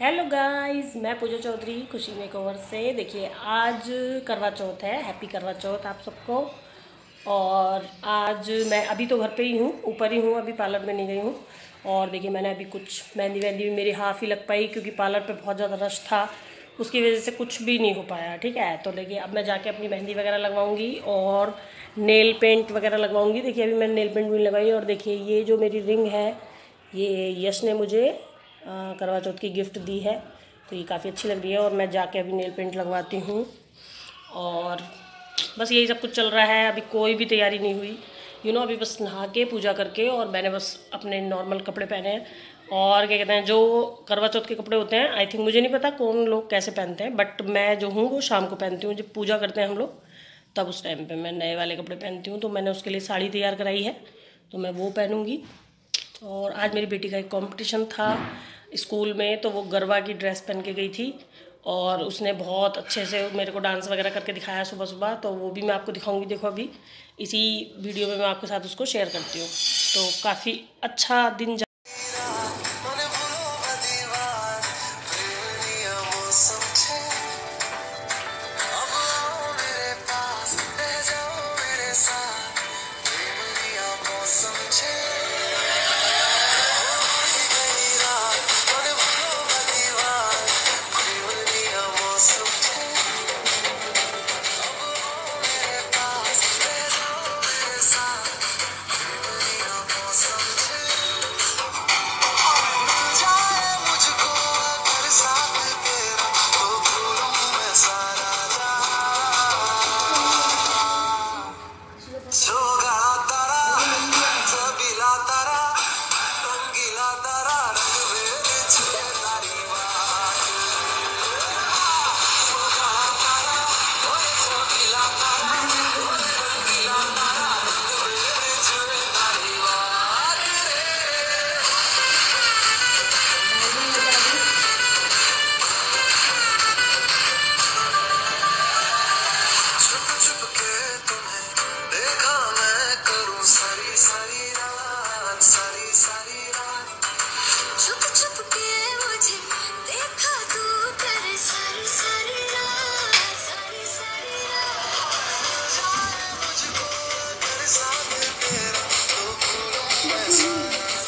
Hello guys मैं पूजा चौधरी, खुशी makeover से। देखिए, आज करवा चौथ है हैप्पी करवा चौथ आप सबको। और आज मैं अभी तो घर पे ही हूँ, ऊपर ही हूँ, अभी पार्लर में नहीं गई हूँ। और देखिए, मैंने अभी कुछ मेहंदी वहंदी भी मेरी हाफ़ ही लग पाई, क्योंकि पार्लर पे बहुत ज़्यादा रश था। उसकी वजह से कुछ भी नहीं हो पाया, ठीक है? तो देखिए, अब मैं जाके अपनी मेहंदी वगैरह लगवाऊँगी और नेल पेंट वगैरह लगवाऊँगी। देखिए, अभी मैंने नेल पेंट भी लगाई और देखिए, ये जो मेरी रिंग है, ये यश ने मुझे करवा चौथ की गिफ्ट दी है तो ये काफ़ी अच्छी लग रही है और मैं जाके अभी नेल पेंट लगवाती हूँ। और बस यही सब कुछ चल रहा है, अभी कोई भी तैयारी नहीं हुई। यू नो अभी बस नहा के पूजा करके और मैंने बस अपने नॉर्मल कपड़े पहने हैं। और क्या कहते हैं, जो करवा चौथ के कपड़े होते हैं आई थिंक मुझे नहीं पता कौन लोग कैसे पहनते हैं बट मैं जो हूँ, वो शाम को पहनती हूँ। जब पूजा करते हैं हम लोग, तब उस टाइम पे मैं नए वाले कपड़े पहनती हूँ। तो मैंने उसके लिए साड़ी तैयार कराई है तो मैं वो पहनूँगी। और आज मेरी बेटी का एक कॉम्पिटिशन था स्कूल में तो वो गरबा की ड्रेस पहन के गई थी और उसने बहुत अच्छे से मेरे को डांस वगैरह करके दिखाया सुबह सुबह तो वो भी मैं आपको दिखाऊँगी, देखो अभी। इसी वीडियो में मैं आपके साथ उसको शेयर करती हूँ। तो काफ़ी अच्छा दिन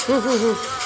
Uhul.